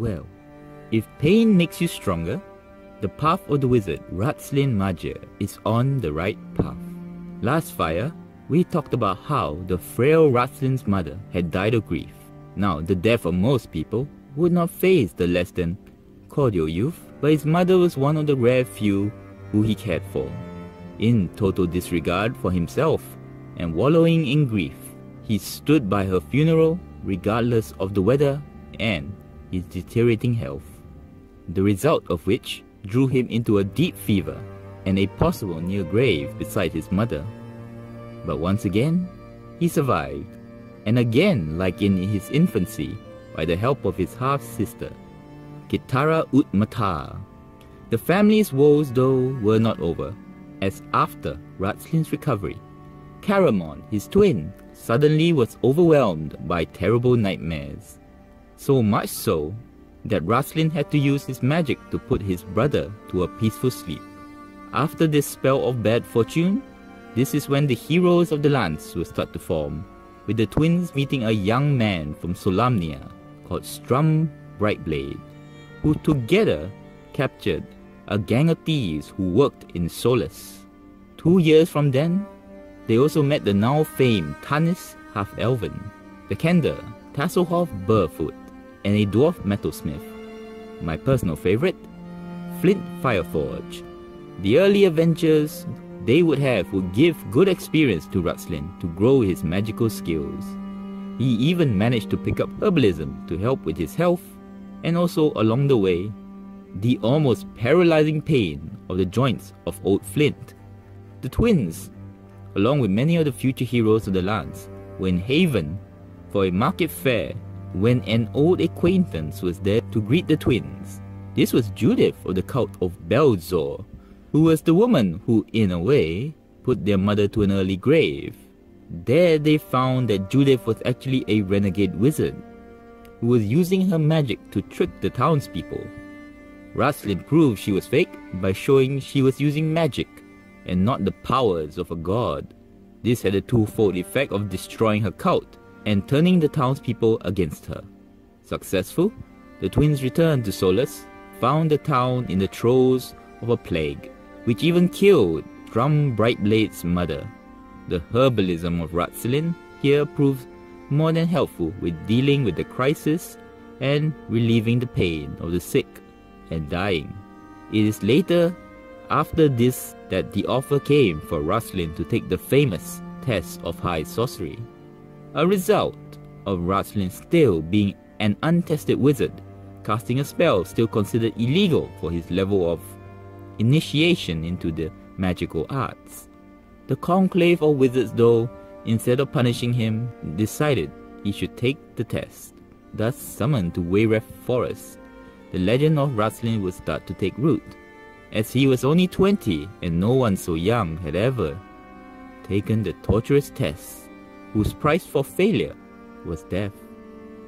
Well, if pain makes you stronger, the path of the wizard Raistlin Majere is on the right path. Last fire, we talked about how the frail Raistlin's mother had died of grief. Now, the death of most people would not faze the less than cordial youth, but his mother was one of the rare few who he cared for. In total disregard for himself and wallowing in grief, he stood by her funeral regardless of the weather and his deteriorating health, the result of which drew him into a deep fever and a possible near grave beside his mother. But once again, he survived, and again, like in his infancy, by the help of his half sister, Kitiara Uth Matar. The family's woes, though, were not over, as after Raistlin's recovery, Caramon, his twin, suddenly was overwhelmed by terrible nightmares. So much so that Raistlin had to use his magic to put his brother to a peaceful sleep. After this spell of bad fortune, this is when the heroes of the lance will start to form, with the twins meeting a young man from Solamnia called Sturm Brightblade, who together captured a gang of thieves who worked in Solace. Two years from then, they also met the now famed Tanis Half-Elven, the Kender Tasselhoff Burrfoot, and a dwarf metalsmith. My personal favorite, Flint Fireforge. The early adventures they would have would give good experience to Raistlin to grow his magical skills. He even managed to pick up herbalism to help with his health, and also along the way, the almost paralyzing pain of the joints of old Flint. The twins, along with many of the future heroes of the lands, were in Haven for a market fair when an old acquaintance was there to greet the twins. This was Judith of the cult of Belzor, who was the woman who, in a way, put their mother to an early grave. There they found that Judith was actually a renegade wizard, who was using her magic to trick the townspeople. Raistlin proved she was fake by showing she was using magic and not the powers of a god. This had a twofold effect of destroying her cult and turning the townspeople against her. Successful, the twins returned to Solace, found the town in the throes of a plague, which even killed Sturm Brightblade's mother. The herbalism of Raistlin here proved more than helpful with dealing with the crisis and relieving the pain of the sick and dying. It is later, after this, that the offer came for Raistlin to take the famous test of high sorcery. A result of Raistlin still being an untested wizard, casting a spell still considered illegal for his level of initiation into the magical arts. The conclave of wizards, though, instead of punishing him, decided he should take the test. Thus summoned to Wayreth Forest, the legend of Raistlin would start to take root, as he was only 20 and no one so young had ever taken the torturous test, whose price for failure was death.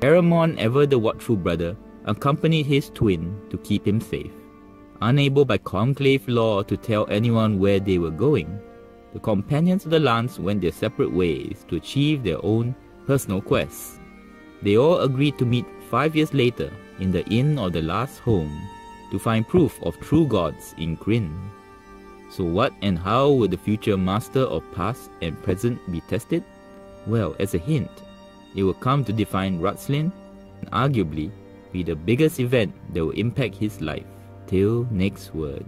Caramon, ever the watchful brother, accompanied his twin to keep him safe. Unable by conclave law to tell anyone where they were going, the companions of the lance went their separate ways to achieve their own personal quests. They all agreed to meet five years later in the Inn of the Last Home to find proof of true gods in Krynn. So what and how would the future master of past and present be tested? Well, as a hint, it will come to define Raistlin and arguably be the biggest event that will impact his life. Till next word.